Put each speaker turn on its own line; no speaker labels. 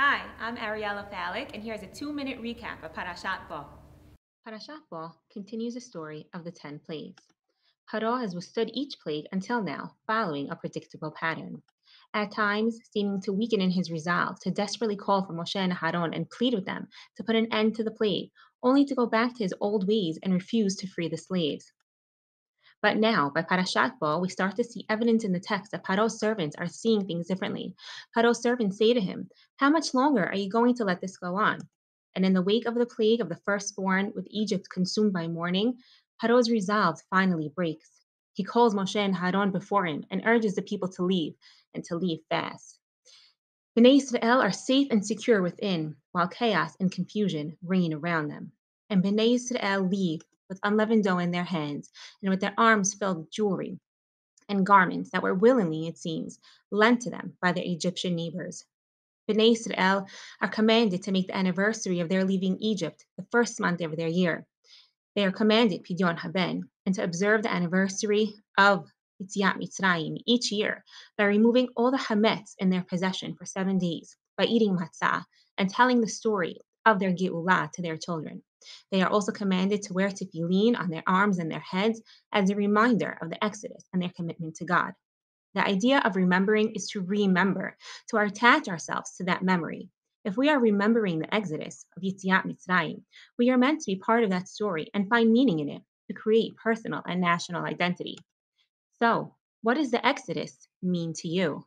Hi, I'm Ariella Falack, and here's a two minute recap of Parashat Bo.
Parashat Bo continues the story of the ten plagues. Paro has withstood each plague until now, following a predictable pattern. At times, seeming to weaken in his resolve to desperately call for Moshe and Haron and plead with them to put an end to the plague, only to go back to his old ways and refuse to free the slaves. But now, by Parashat Bo, we start to see evidence in the text that Paro's servants are seeing things differently. Paro's servants say to him, How much longer are you going to let this go on? And in the wake of the plague of the firstborn, with Egypt consumed by mourning, Paro's resolve finally breaks. He calls Moshe and Haron before him and urges the people to leave and to leave fast. Bnei Israel are safe and secure within, while chaos and confusion reign around them. And Bnei Israel leave with unleavened dough in their hands, and with their arms filled with jewelry and garments that were willingly, it seems, lent to them by their Egyptian neighbors. Bnei Israel are commanded to make the anniversary of their leaving Egypt the first month of their year. They are commanded Pidyon Haben and to observe the anniversary of Yitziat Mitzrayim each year by removing all the hametz in their possession for seven days, by eating matzah and telling the story of their geulah to their children. They are also commanded to wear tefillin on their arms and their heads as a reminder of the Exodus and their commitment to God. The idea of remembering is to remember, to attach ourselves to that memory. If we are remembering the Exodus of Yitziat Mitzrayim, we are meant to be part of that story and find meaning in it to create personal and national identity. So, what does the Exodus mean to you?